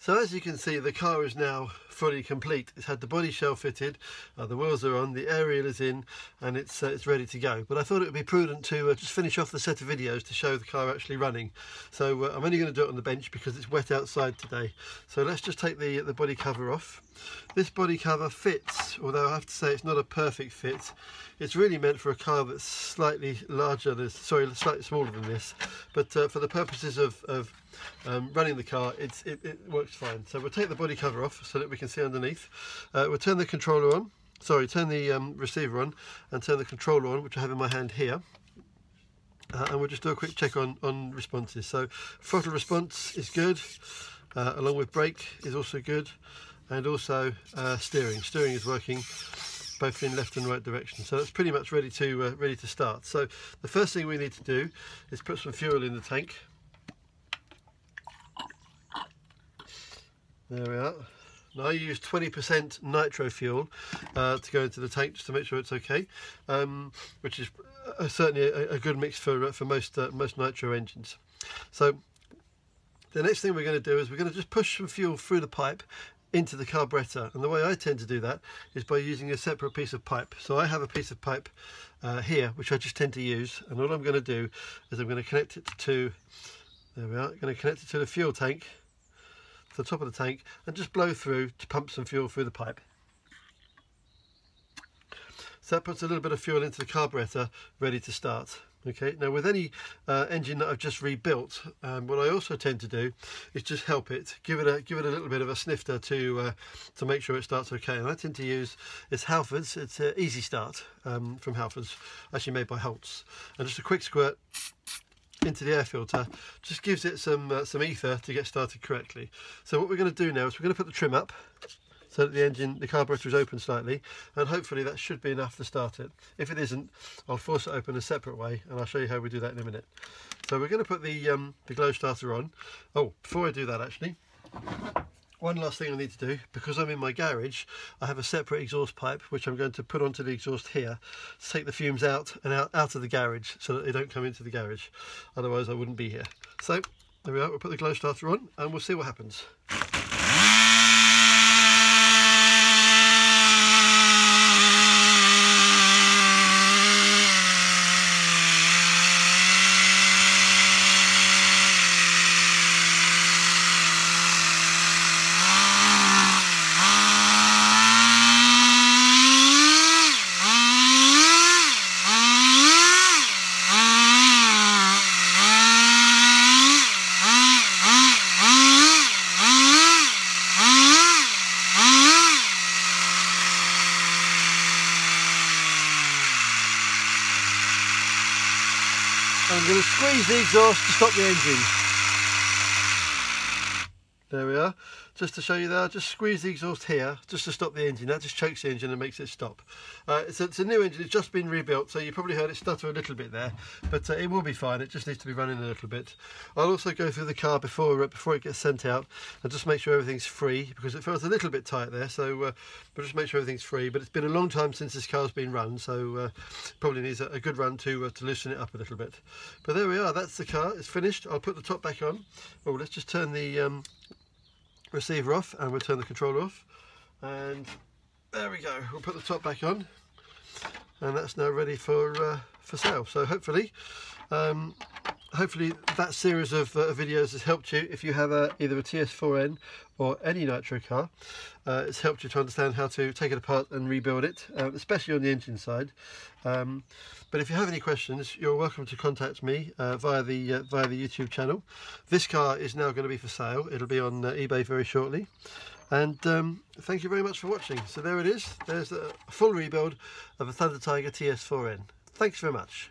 So as you can see, the car is now fully complete. It's had the body shell fitted, uh, the wheels are on, the aerial is in, and it's uh, it's ready to go. But I thought it would be prudent to uh, just finish off the set of videos to show the car actually running. So uh, I'm only going to do it on the bench because it's wet outside today. So let's just take the the body cover off. This body cover fits, although I have to say it's not a perfect fit. It's really meant for a car that's slightly larger, than, sorry, slightly smaller than this. But uh, for the purposes of, of um, running the car, it, it, works fine. So we'll take the body cover off so that we can see underneath. Uh, we'll turn the controller on, sorry, turn the um, receiver on and turn the controller on, which I have in my hand here. Uh, and we'll just do a quick check on, on responses. So throttle response is good, uh, along with brake is also good, and also uh, steering. Steering is working both in left and right direction. So that's pretty much ready to uh, ready to start. So the first thing we need to do is put some fuel in the tank. There we are. Now I use 20% nitro fuel uh, to go into the tank just to make sure it's okay, um, which is uh, certainly a, a, good mix for uh, for most uh, most nitro engines. So the next thing we're going to do is we're going to just push some fuel through the pipe into the carburetor. And the way I tend to do that is by using a separate piece of pipe. So I have a piece of pipe uh, here which I just tend to use and all I'm going to do is I'm going to connect it to there we are going to connect it to the fuel tank the top of the tank and just blow through to pump some fuel through the pipe. So that puts a little bit of fuel into the carburetor ready to start. Okay, now with any uh, engine that I've just rebuilt, um, what I also tend to do is just help it, give it a give it a little bit of a snifter to uh, to make sure it starts okay. And I tend to use it's Halfords, it's an Easy Start um, from Halfords, actually made by Holts, and just a quick squirt into the air filter just gives it some uh, some ether to get started correctly. So what we're going to do now is we're going to put the trim up so that the engine the carburetor is open slightly and hopefully that should be enough to start it. If it isn't I'll force it open a separate way and I'll show you how we do that in a minute. So we're going to put the um, the glow starter on. Oh before I do that actually one last thing I need to do, because I'm in my garage, I have a separate exhaust pipe which I'm going to put onto the exhaust here to take the fumes out and out, out of the garage so that they don't come into the garage. Otherwise I wouldn't be here. So there we are, we'll put the glow starter on and we'll see what happens. I'm going to squeeze the exhaust to stop the engine. There we are just to show you there, just squeeze the exhaust here just to stop the engine. That just chokes the engine and makes it stop. Uh, it's, a, it's, a, new engine, it's just been rebuilt, so you probably heard it stutter a little bit there, but uh, it will be fine. It just needs to be running a little bit. I'll also go through the car before before it gets sent out and just make sure everything's free because it feels a little bit tight there, so uh, but just make sure everything's free. But it's been a long time since this car's been run, so uh, probably needs a, a, good run to uh, to loosen it up a little bit. But there we are, that's the car, it's finished. I'll put the top back on. Oh, let's just turn the um, receiver off and we'll turn the controller off. And there we go. We'll put the top back on. And that's now ready for uh, for sale. So hopefully um, hopefully that series of uh, videos has helped you if you have a, either a TS4N or any nitro car. Uh, it's helped you to understand how to take it apart and rebuild it uh, especially on the engine side. Um, but if you have any questions you're welcome to contact me uh, via the uh, via the YouTube channel. This car is now going to be for sale. It'll be on eBay very shortly. And um, thank you very much for watching. So there it is. There's a full rebuild of a Thunder Tiger TS4N thanks very much